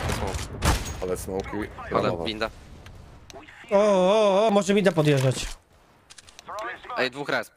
to smoke. Ale smoki. Ale winda. O, o, o, może mi da podjeżdżać. Ej, dwóch resp.